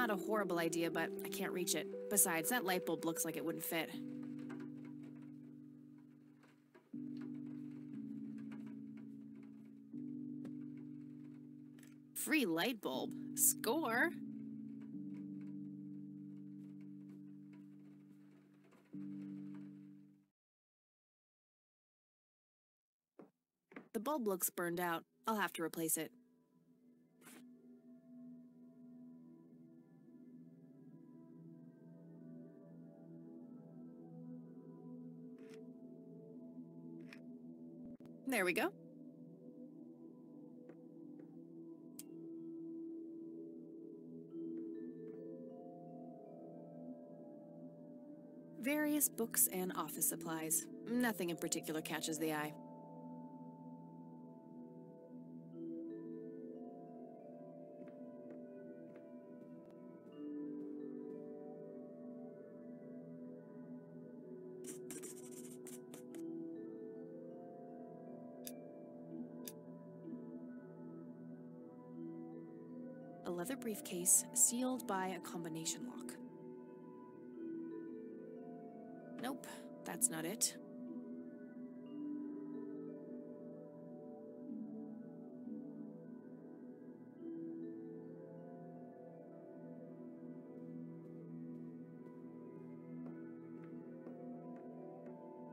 not a horrible idea, but I can't reach it. Besides, that light bulb looks like it wouldn't fit. Free light bulb. Score! The bulb looks burned out. I'll have to replace it. There we go. Various books and office supplies. Nothing in particular catches the eye. Briefcase sealed by a combination lock. Nope, that's not it.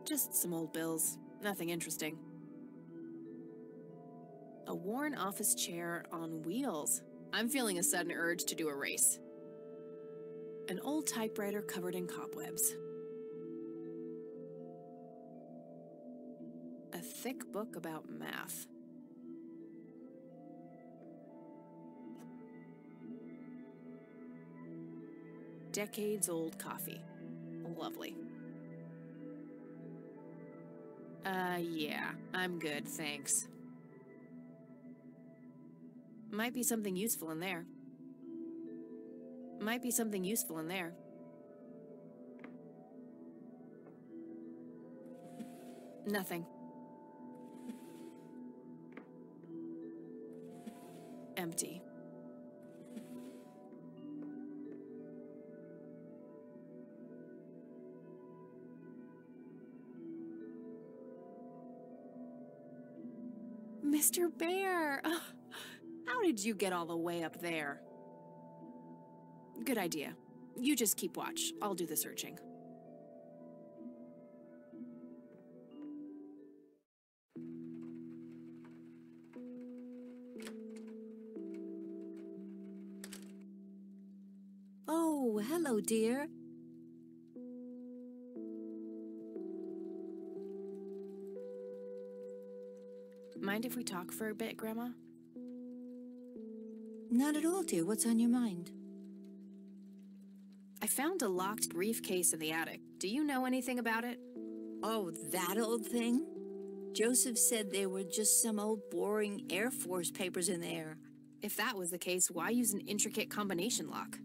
Just some old bills. Nothing interesting. A worn office chair on wheels. I'm feeling a sudden urge to do a race. An old typewriter covered in cobwebs. A thick book about math. Decades old coffee. Lovely. Uh, yeah, I'm good, thanks. Might be something useful in there. Might be something useful in there. Nothing. Empty. Mr. Bear! Oh, How did you get all the way up there? Good idea. You just keep watch. I'll do the searching. Oh, hello, dear. Mind if we talk for a bit, Grandma? Not at all, dear. What's on your mind? I found a locked briefcase in the attic. Do you know anything about it? Oh, that old thing? Joseph said there were just some old boring Air Force papers in there. If that was the case, why use an intricate combination lock?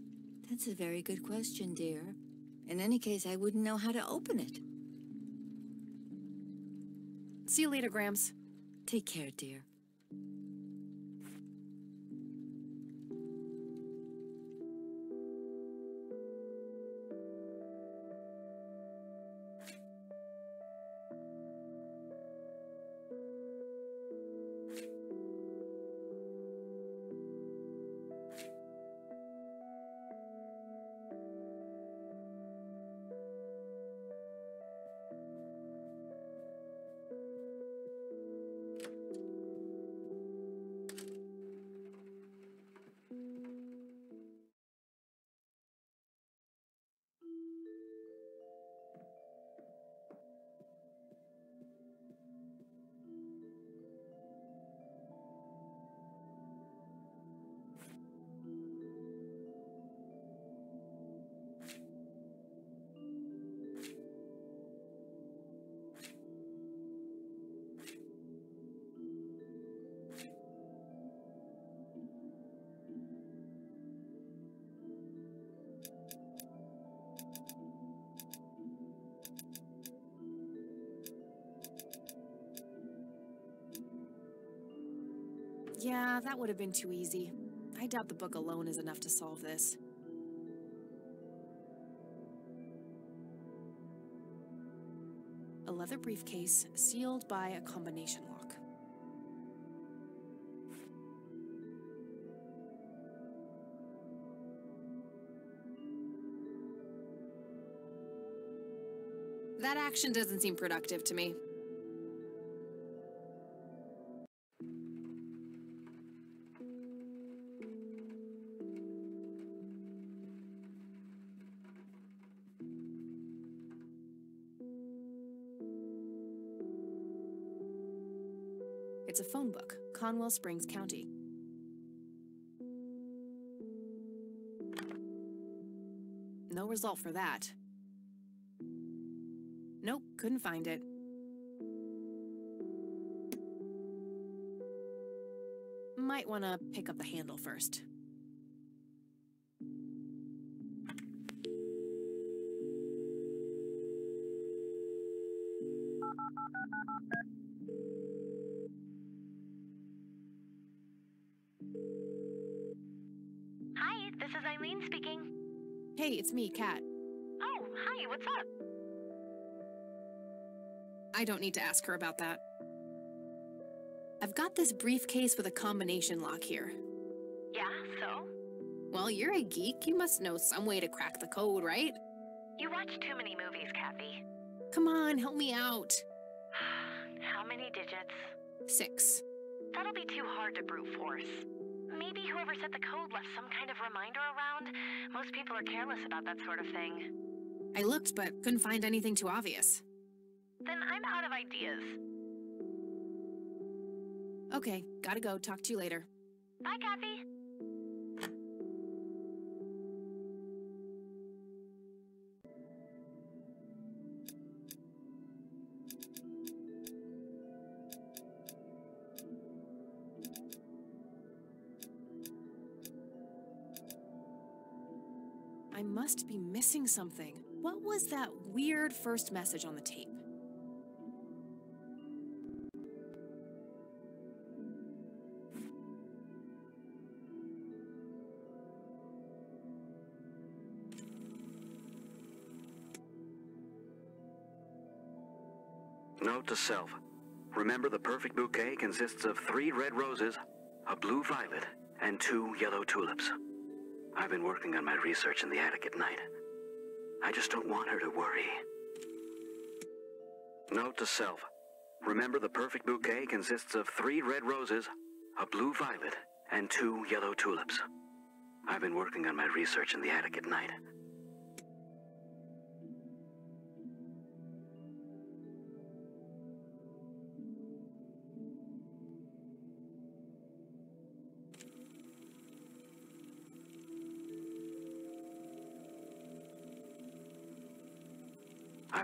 That's a very good question, dear. In any case, I wouldn't know how to open it. See you later, Grams. Take care, dear. Yeah, that would have been too easy. I doubt the book alone is enough to solve this. A leather briefcase sealed by a combination lock. That action doesn't seem productive to me. It's a phone book, Conwell Springs County. No result for that. Nope, couldn't find it. Might want to pick up the handle first. It's me, Kat. Oh, hi, what's up? I don't need to ask her about that. I've got this briefcase with a combination lock here. Yeah, so? Well, you're a geek. You must know some way to crack the code, right? You watch too many movies, Kathy. Come on, help me out. How many digits? Six. That'll be too hard to brute force. Maybe whoever set the code left some kind of reminder around? Most people are careless about that sort of thing. I looked, but couldn't find anything too obvious. Then I'm out of ideas. Okay, gotta go. Talk to you later. Bye, Kathy. I must be missing something. What was that weird first message on the tape? Note to self. Remember the perfect bouquet consists of three red roses, a blue violet, and two yellow tulips. I've been working on my research in the attic at night. I just don't want her to worry. Note to self. Remember the perfect bouquet consists of three red roses, a blue violet, and two yellow tulips. I've been working on my research in the attic at night.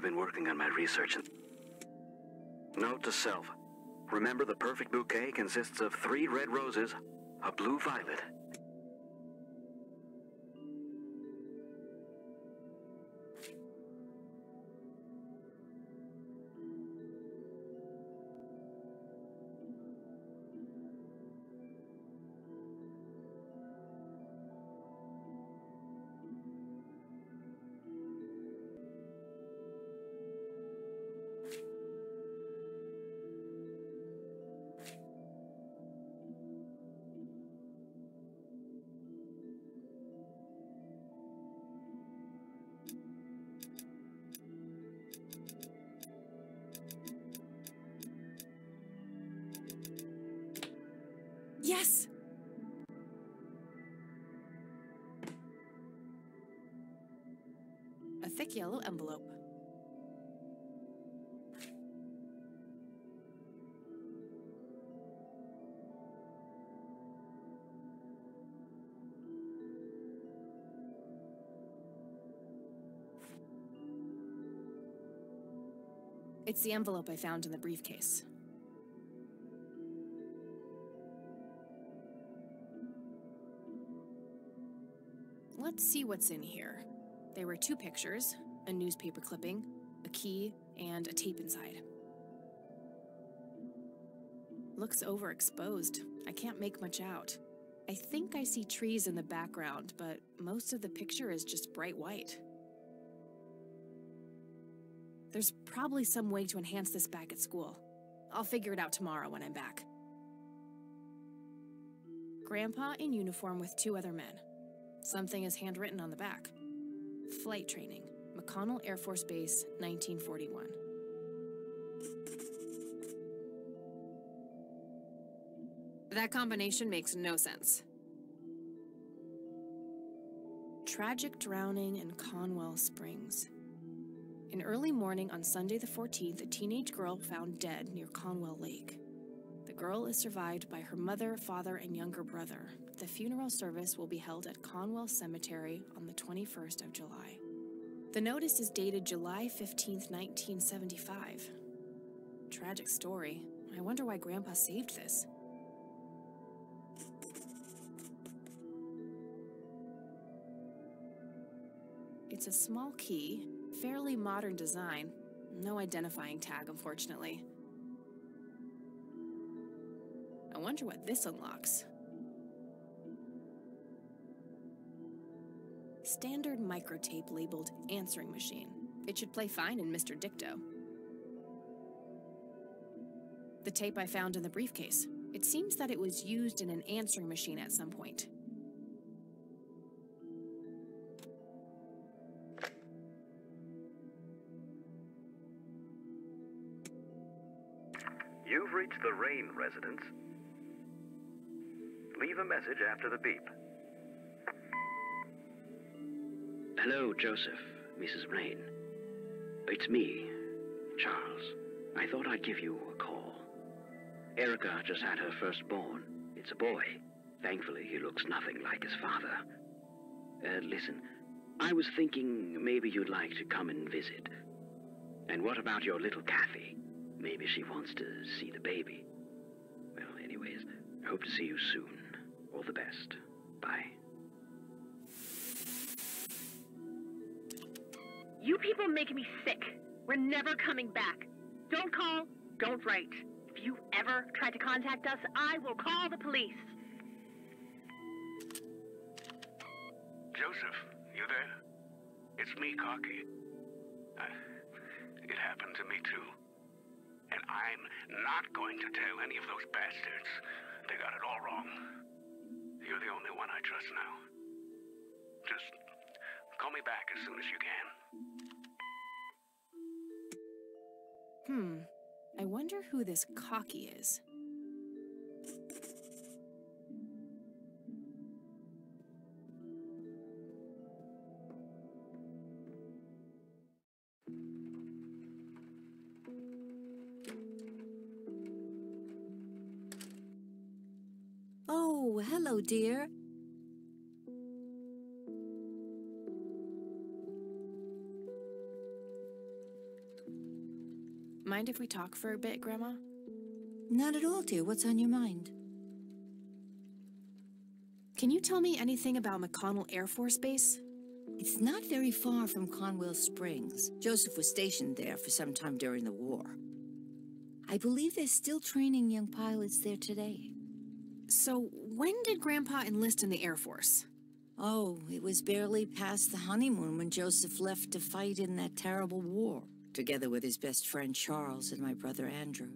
Been working on my research. Note to self. Remember the perfect bouquet consists of three red roses, a blue violet. Thick yellow envelope. It's the envelope I found in the briefcase. Let's see what's in here. There were two pictures, a newspaper clipping, a key, and a tape inside. Looks overexposed. I can't make much out. I think I see trees in the background, but most of the picture is just bright white. There's probably some way to enhance this back at school. I'll figure it out tomorrow when I'm back. Grandpa in uniform with two other men. Something is handwritten on the back. Flight training, McConnell Air Force Base, 1941. That combination makes no sense. Tragic drowning in Conwell Springs. In early morning on Sunday the 14th, a teenage girl found dead near Conwell Lake. Girl is survived by her mother, father, and younger brother. The funeral service will be held at Conwell Cemetery on the 21st of July. The notice is dated July 15th, 1975. Tragic story. I wonder why Grandpa saved this. It's a small key, fairly modern design. No identifying tag, unfortunately. I wonder what this unlocks. Standard microtape labeled answering machine. It should play fine in Mr. Dicto. The tape I found in the briefcase. It seems that it was used in an answering machine at some point. You've reached the Rain residence. Leave a message after the beep. Hello, Joseph, Mrs. Rain. It's me, Charles. I thought I'd give you a call. Erica just had her firstborn. It's a boy. Thankfully, he looks nothing like his father. Uh, listen, I was thinking maybe you'd like to come and visit. And what about your little Kathy? Maybe she wants to see the baby. Well, anyways, hope to see you soon. All the best. Bye. You people make me sick. We're never coming back. Don't call, don't write. If you ever try to contact us, I will call the police. Joseph, you there? It's me, Cocky. I, it happened to me too. And I'm not going to tell any of those bastards. They got it all wrong. You're the only one I trust now. Just call me back as soon as you can. Hmm. I wonder who this cocky is. Hello, dear. Mind if we talk for a bit, Grandma? Not at all, dear. What's on your mind? Can you tell me anything about McConnell Air Force Base? It's not very far from Conwell Springs. Joseph was stationed there for some time during the war. I believe they're still training young pilots there today. So, when did Grandpa enlist in the Air Force? Oh, it was barely past the honeymoon when Joseph left to fight in that terrible war, together with his best friend Charles and my brother Andrew.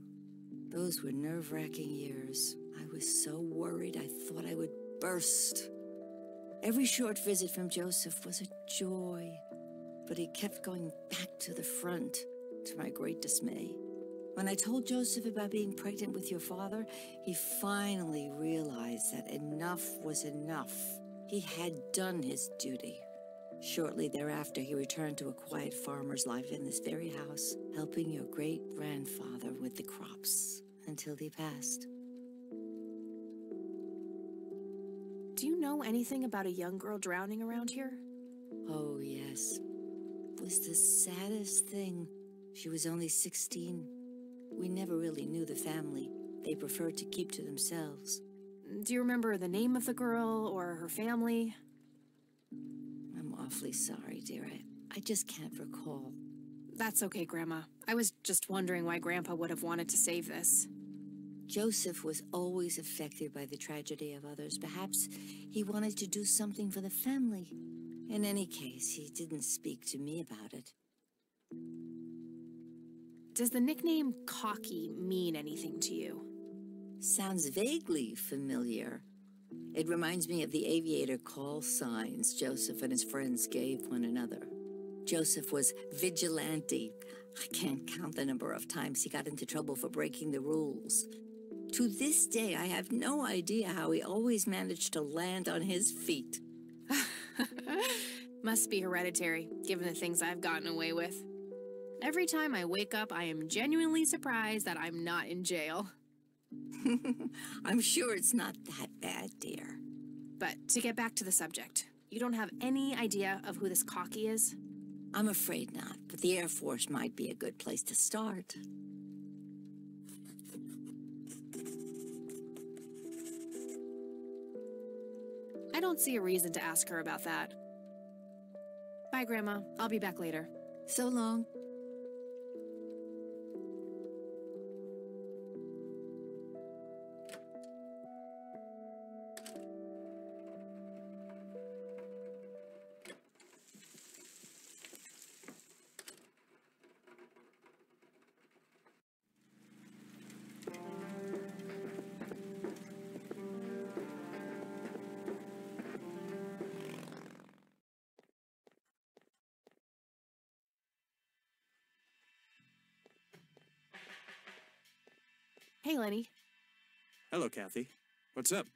Those were nerve-wracking years. I was so worried I thought I would burst. Every short visit from Joseph was a joy, but he kept going back to the front, to my great dismay. When I told Joseph about being pregnant with your father, he finally realized that enough was enough. He had done his duty. Shortly thereafter, he returned to a quiet farmer's life in this very house, helping your great grandfather with the crops until he passed. Do you know anything about a young girl drowning around here? Oh, yes. It was the saddest thing. She was only 16. We never really knew the family. They preferred to keep to themselves. Do you remember the name of the girl or her family? I'm awfully sorry, dear. I, I just can't recall. That's okay, Grandma. I was just wondering why Grandpa would have wanted to save this. Joseph was always affected by the tragedy of others. Perhaps he wanted to do something for the family. In any case, he didn't speak to me about it. Does the nickname Cocky mean anything to you? Sounds vaguely familiar. It reminds me of the aviator call signs Joseph and his friends gave one another. Joseph was vigilante. I can't count the number of times he got into trouble for breaking the rules. To this day, I have no idea how he always managed to land on his feet. Must be hereditary, given the things I've gotten away with. Every time I wake up, I am genuinely surprised that I'm not in jail. I'm sure it's not that bad, dear. But to get back to the subject, you don't have any idea of who this cocky is? I'm afraid not, but the Air Force might be a good place to start. I don't see a reason to ask her about that. Bye, Grandma. I'll be back later. So long. Hello, Kathy. What's up?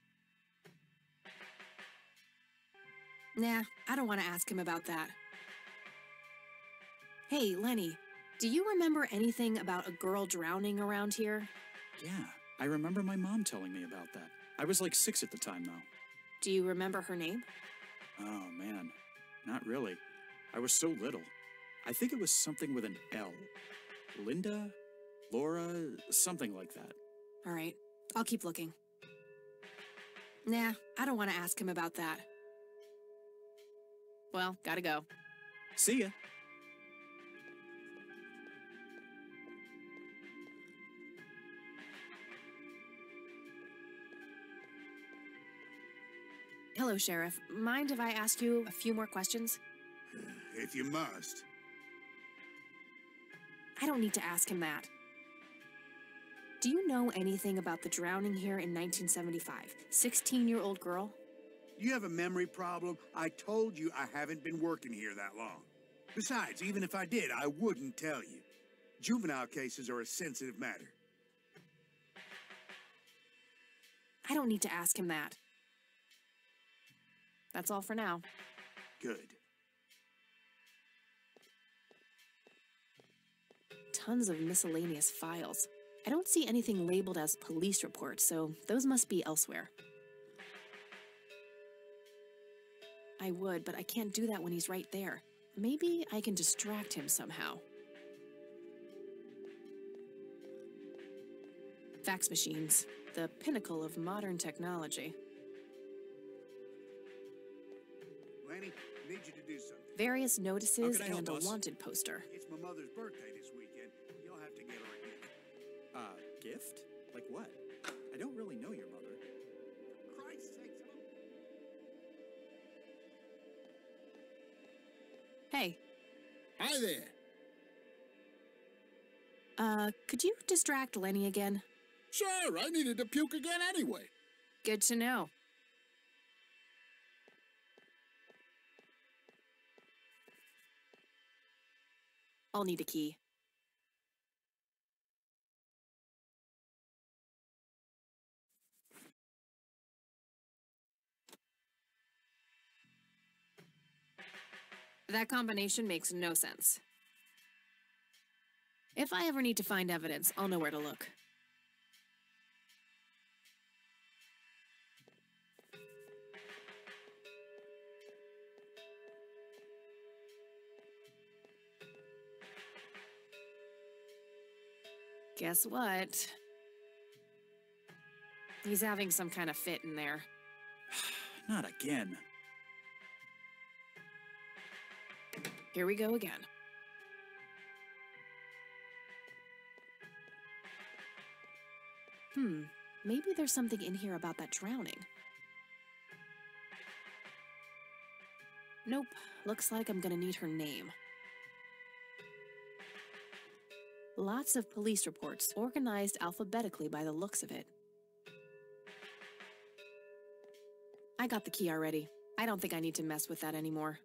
Nah, I don't want to ask him about that. Hey, Lenny, do you remember anything about a girl drowning around here? Yeah, I remember my mom telling me about that. I was like six at the time, though. Do you remember her name? Oh, man. Not really. I was so little. I think it was something with an L. Linda? Laura? Something like that. All right, I'll keep looking. Nah, I don't want to ask him about that. Well, gotta go. See ya. Hello, Sheriff. Mind if I ask you a few more questions? If you must. I don't need to ask him that. Do you know anything about the drowning here in 1975? 16 year old girl? You have a memory problem? I told you I haven't been working here that long. Besides, even if I did, I wouldn't tell you. Juvenile cases are a sensitive matter. I don't need to ask him that. That's all for now. Good. Tons of miscellaneous files. I don't see anything labeled as police reports, so those must be elsewhere. I would, but I can't do that when he's right there. Maybe I can distract him somehow. Fax machines, the pinnacle of modern technology. Lanny, I need you to do something. Various notices How can I help, and a wanted poster. It's my mother's birthday this weekend. Gift? Like what? I don't really know your mother. For Christ's sake, Hey, Hi there. uh, could you distract Lenny again? Sure, I needed to puke again anyway. Good to know. I'll need a key. That combination makes no sense. If I ever need to find evidence, I'll know where to look. Guess what? He's having some kind of fit in there. Not again. Here we go again. Hmm, maybe there's something in here about that drowning. Nope, looks like I'm gonna need her name. Lots of police reports, organized alphabetically by the looks of it. I got the key already. I don't think I need to mess with that anymore.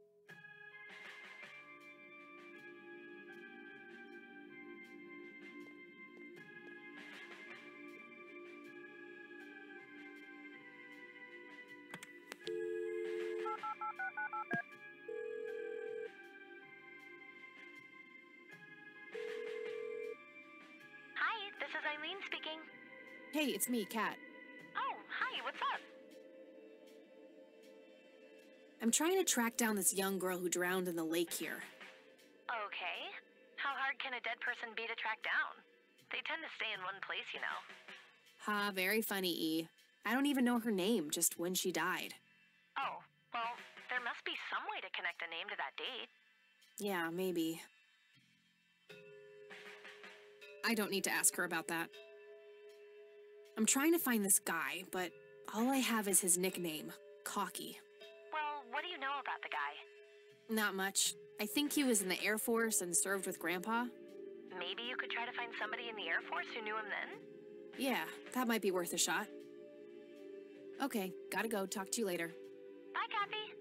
Hey, it's me, Kat. Oh, hi, what's up? I'm trying to track down this young girl who drowned in the lake here. Okay. How hard can a dead person be to track down? They tend to stay in one place, you know. Ha, very funny, E. I don't even know her name, just when she died. Oh, well, there must be some way to connect a name to that date. Yeah, maybe. I don't need to ask her about that. I'm trying to find this guy, but all I have is his nickname, Cocky. Well, what do you know about the guy? Not much. I think he was in the Air Force and served with Grandpa. Maybe you could try to find somebody in the Air Force who knew him then? Yeah, that might be worth a shot. Okay, gotta go. Talk to you later. Bye, Kathy.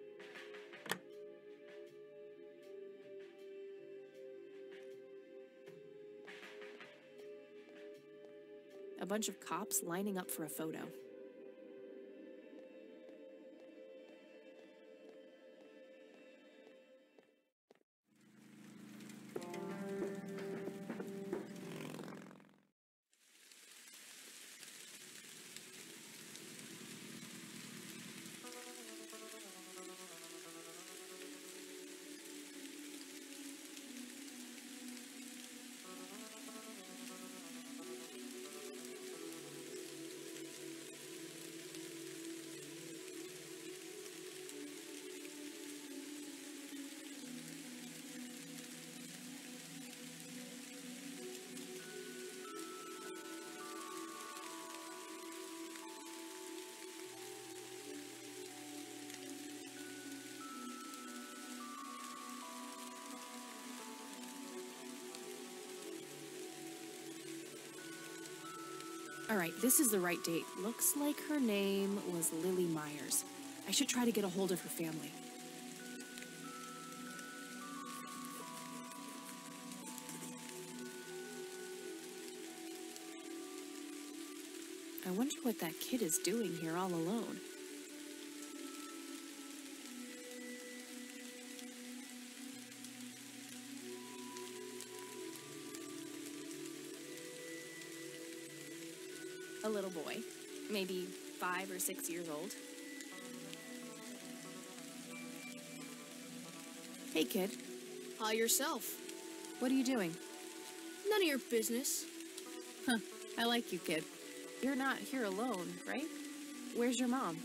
A bunch of cops lining up for a photo. All right, this is the right date. Looks like her name was Lily Myers. I should try to get a hold of her family. I wonder what that kid is doing here all alone. A little boy, maybe five or six years old. Hey, kid. Hi yourself. What are you doing? None of your business. Huh, I like you, kid. You're not here alone, right? Where's your mom?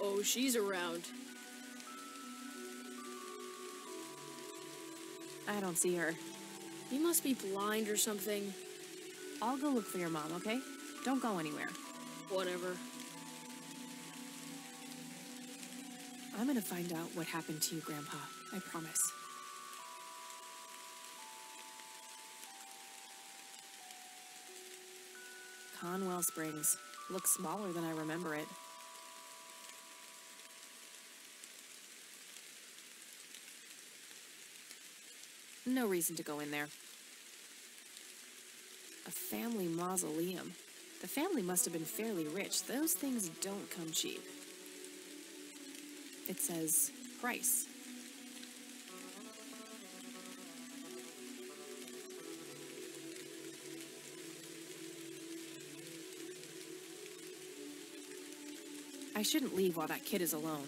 Oh, she's around. I don't see her. You must be blind or something. I'll go look for your mom, okay? Don't go anywhere. Whatever. I'm gonna find out what happened to you, Grandpa. I promise. Conwell Springs. Looks smaller than I remember it. No reason to go in there. A family mausoleum. The family must have been fairly rich. Those things don't come cheap. It says price. I shouldn't leave while that kid is alone.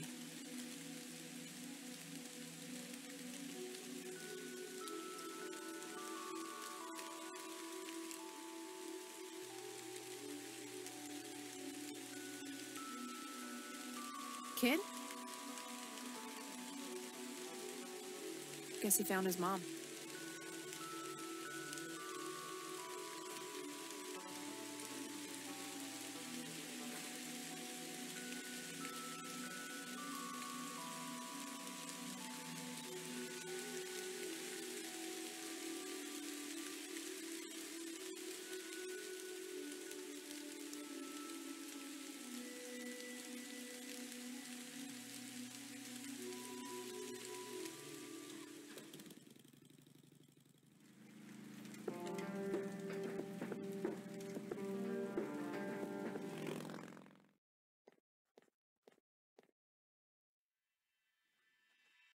Kid? Guess he found his mom.